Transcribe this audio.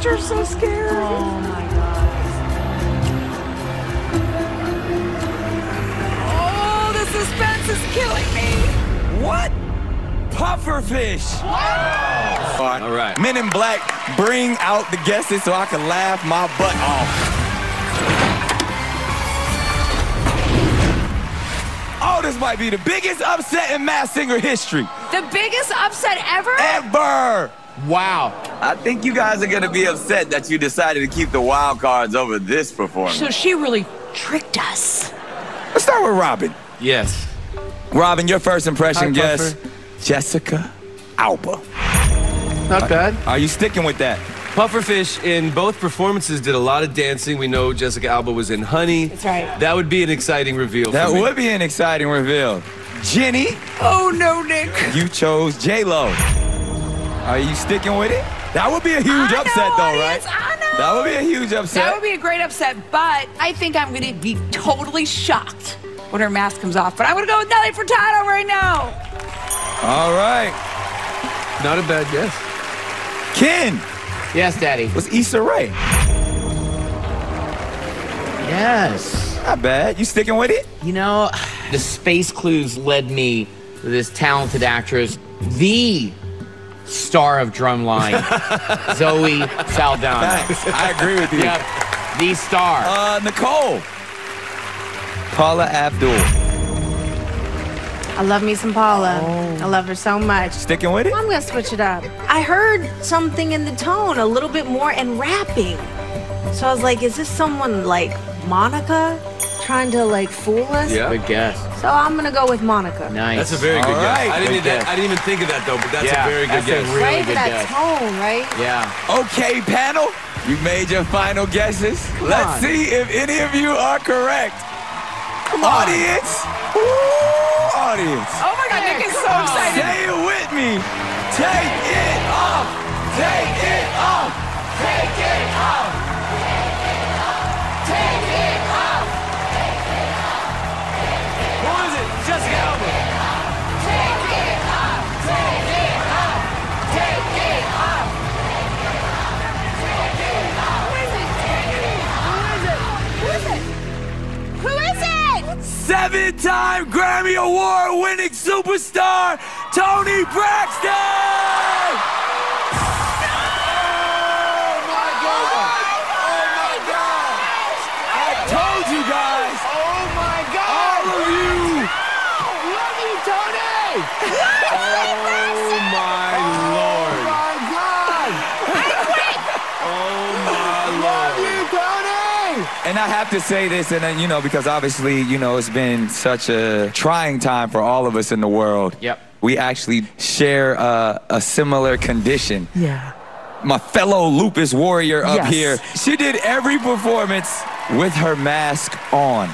sister's so scared. Oh my god. Oh, the suspense is killing me. What? Pufferfish. All right. Men in Black, bring out the guesses so I can laugh my butt off. Oh, this might be the biggest upset in Masked Singer history. The biggest upset ever? Ever. Wow. I think you guys are gonna be upset that you decided to keep the wild cards over this performance. So she really tricked us. Let's start with Robin. Yes. Robin, your first impression Hi, guess. Jessica Alba. Not bad. Are you sticking with that? Pufferfish in both performances did a lot of dancing. We know Jessica Alba was in Honey. That's right. That would be an exciting reveal. That for me. would be an exciting reveal. Jenny, Oh no, Nick. you chose J Lo. Are you sticking with it? That would be a huge I know, upset, though, audience, right? I know. That would be a huge upset. That would be a great upset, but I think I'm gonna be totally shocked when her mask comes off. But I'm gonna go with Nelly Furtado right now. All right, Not a bad guess. Ken Yes, Daddy. was Issa Rae. Yes. Not bad. You sticking with it? You know, the space clues led me to this talented actress, the star of Drumline, Zoe Saldana. Thanks. I agree with you. Yep, the star. Uh, Nicole. Paula Abdul. I love me some Paula. I love her so much. Sticking with it? I'm gonna switch it up. I heard something in the tone, a little bit more, and rapping. So I was like, is this someone like Monica trying to like fool us? Yeah. Good guess. So I'm gonna go with Monica. Nice. That's a very good All right. guess. I didn't, Good even, guess. I didn't even think of that though, but that's Yeah, a very good that's a guess. really right? good that guess. tone, right? Yeah. Okay, panel. You made your final guesses. Let's on. see if any of you are correct. audience. Ooh, audience. Oh my God, Nick is so excited. Say it with me. Take it off. It? Seven-time Grammy Award-winning superstar Toni Braxton. Oh my God! Oh my God! I told you guys. Oh my God! All of you. Love you, Toni! Oh my lord. my God! Oh my lord. you, Toni! And I have to say this, and then, you know, because obviously, you know, it's been such a trying time for all of us in the world. Yep. We actually share uh, a similar condition. Yeah. My fellow lupus warrior up Yes. here, she did every performance with her mask on.